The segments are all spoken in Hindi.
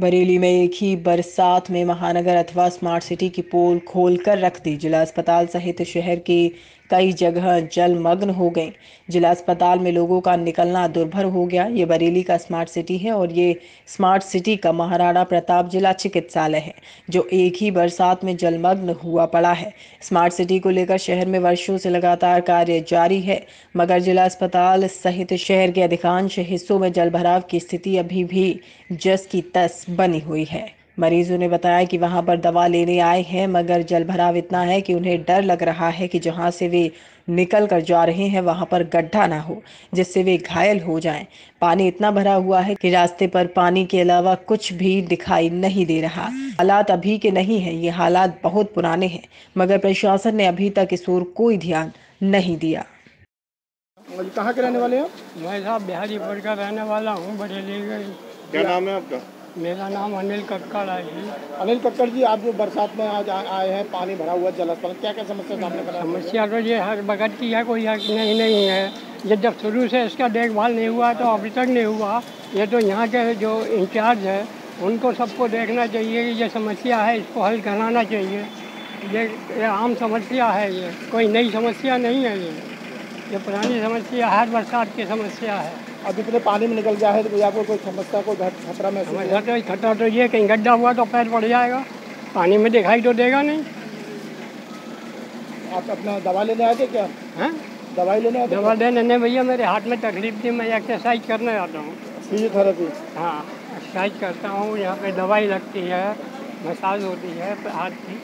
बरेली में एक ही बरसात में महानगर अथवा स्मार्ट सिटी की पोल खोल कर रख दी। जिला अस्पताल सहित शहर की कई जगह जलमग्न हो गए जिला अस्पताल में लोगों का निकलना दुर्भर हो गया। ये बरेली का स्मार्ट सिटी है और ये स्मार्ट सिटी का महाराणा प्रताप जिला चिकित्सालय है, जो एक ही बरसात में जलमग्न हुआ पड़ा है। स्मार्ट सिटी को लेकर शहर में वर्षों से लगातार कार्य जारी है, मगर जिला अस्पताल सहित शहर के अधिकांश हिस्सों में जलभराव की स्थिति अभी भी जस की तस। बनी हुई है। मरीजों ने बताया कि वहाँ पर दवा लेने आए हैं मगर जल भराव इतना है कि उन्हें डर लग रहा है कि जहाँ से वे निकल कर जा रहे हैं वहाँ पर गड्ढा ना हो जिससे वे घायल हो जाएँ। पानी इतना भरा हुआ है कि रास्ते पर पानी के अलावा कुछ भी दिखाई नहीं दे रहा। हालात अभी के नहीं है ये हालात बहुत पुराने हैं मगर प्रशासन ने अभी तक इस ओर कोई ध्यान नहीं दिया। कहाँ के रहने वाले हैं मैं साहब बिहारीपुर का रहने वाला हूँ बरेली क्या नाम है आपका? मेरा नाम अनिल कक्कड़ है जी। अनिल कक्कड़ जी आप जो बरसात में आज आए हैं पानी भरा हुआ जल अस्पताल क्या क्या समस्या सामने करा समस्या तो ये हर बगत की है कोई हक नहीं नहीं है। ये जब शुरू से इसका देखभाल नहीं हुआ तो अभी तक नहीं हुआ। ये तो यहाँ के जो इंचार्ज है उनको सबको देखना चाहिए कि ये समस्या है इसको हल कराना चाहिए। ये, ये आम समस्या है ये कोई नई समस्या नहीं है ये। ये पुरानी समस्या हर बरसात की समस्या है। अब इतने पानी में निकल गया है तो आपको कोई समस्या को खतरा महसूस समस्या तो खतरा तो ये कहीं गड्ढा हुआ तो पैर पड़ जाएगा। पानी में दिखाई तो देगा नहीं। आप अपना दवा लेने आए थे क्या? हैं? दवाई लेने आए दवा लेने नहीं भैया मेरे हाथ में तकलीफ़ थी मैं एक्सरसाइज करने आता हूँ। फिजियोथेरेपी हाँ एक्सरसाइज करता हूँ यहाँ पे दवाई लगती है मसाज होती है हाथ की।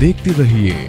देखते रहिए